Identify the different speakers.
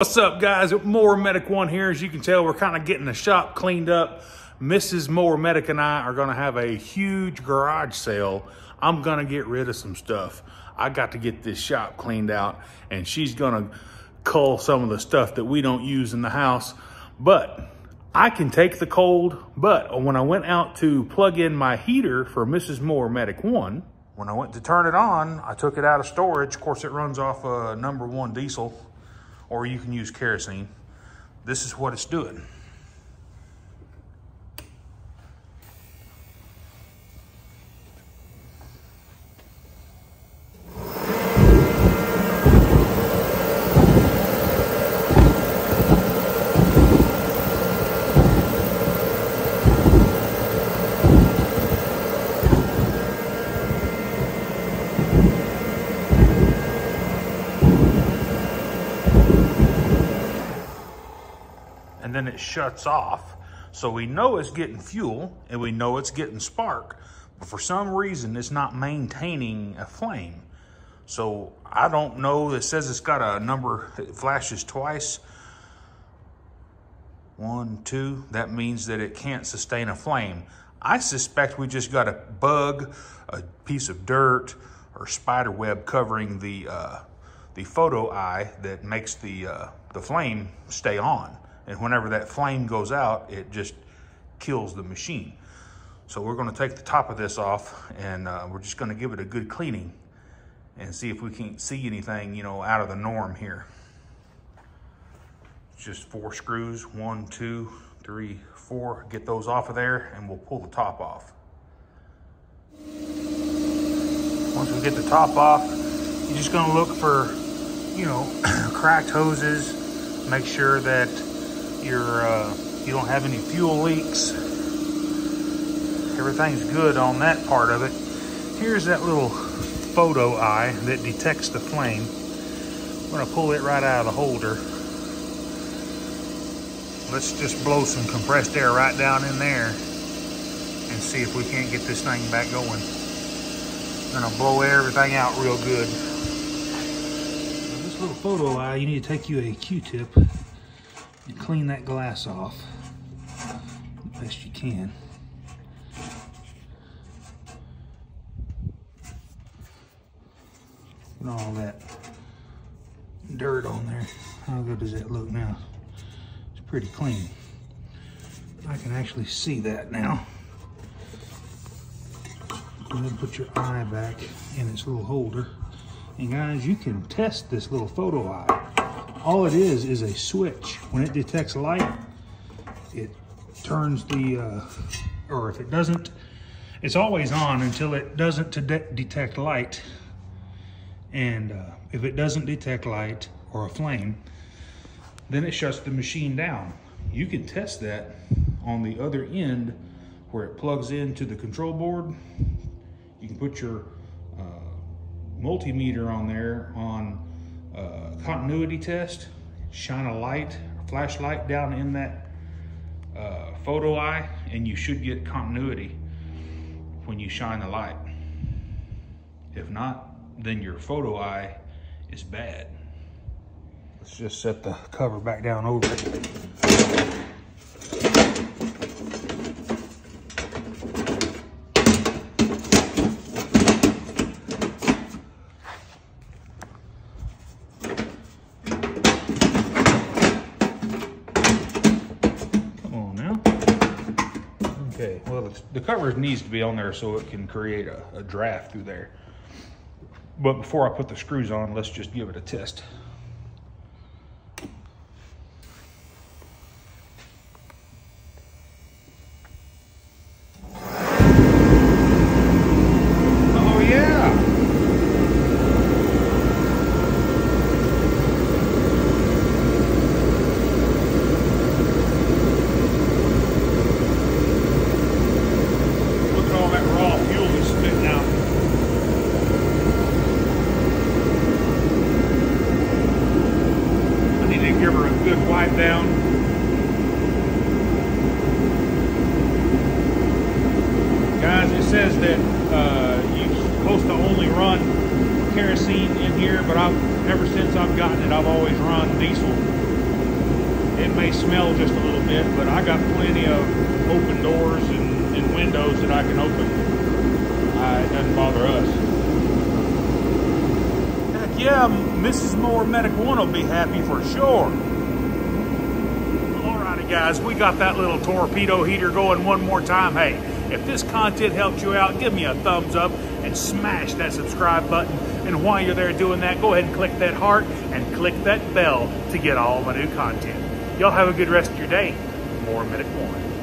Speaker 1: What's up, guys? Mower Medic One here. As you can tell, we're kind of getting the shop cleaned up. Mrs. Mower Medic and I are going to have a huge garage sale. I'm going to get rid of some stuff. I got to get this shop cleaned out, and she's going to cull some of the stuff that we don't use in the house. But I can take the cold. But when I went out to plug in my heater for Mrs. Mower Medic One, when I went to turn it on, I took it out of storage. Of course, it runs off a number one diesel or you can use kerosene. This is what it's doing. And then it shuts off. So we know it's getting fuel and we know it's getting spark, but for some reason it's not maintaining a flame. So I don't know, it says it's got a number, it flashes twice. One, two, that means that it can't sustain a flame. I suspect we just got a bug, a piece of dirt, or spider web covering the uh, the photo eye that makes the uh, the flame stay on. And whenever that flame goes out, it just kills the machine. So we're gonna take the top of this off and uh, we're just gonna give it a good cleaning and see if we can't see anything, you know, out of the norm here. Just four screws, one, two, three, four. Get those off of there and we'll pull the top off. Once we get the top off, you're just gonna look for, you know, cracked hoses, make sure that your uh, you don't have any fuel leaks. Everything's good on that part of it. Here's that little photo eye that detects the flame. I'm gonna pull it right out of the holder. Let's just blow some compressed air right down in there and see if we can't get this thing back going. I'm gonna blow everything out real good. Now this little photo eye, you need to take you a Q-tip and clean that glass off the best you can. Put all that dirt on there. How good does that look now? It's pretty clean. I can actually see that now. And put your eye back in its little holder. And guys, you can test this little photo eye all it is is a switch. When it detects light, it turns the, uh, or if it doesn't, it's always on until it doesn't de detect light. And uh, if it doesn't detect light or a flame, then it shuts the machine down. You can test that on the other end where it plugs into the control board. You can put your uh, multimeter on there on uh, continuity test, shine a light, a flashlight down in that uh, photo eye, and you should get continuity when you shine the light. If not, then your photo eye is bad. Let's just set the cover back down over it. Okay, well, the cover needs to be on there so it can create a, a draft through there. But before I put the screws on, let's just give it a test. Wipe down. Guys, it says that uh, you're supposed to only run kerosene in here, but I've ever since I've gotten it, I've always run diesel It
Speaker 2: may smell just a little bit, but I got plenty of open doors and, and windows that I can open. Uh, it doesn't bother us. Heck yeah, Mrs. Mower Medic 1 will be happy for sure. Alrighty guys, we got that little torpedo heater going one more time. Hey, if this content helped you out, give me a thumbs up and smash that subscribe button. And while you're there doing that, go ahead and click that heart and click that bell to get all my new content. Y'all have a good rest of your day. Mower Medic 1.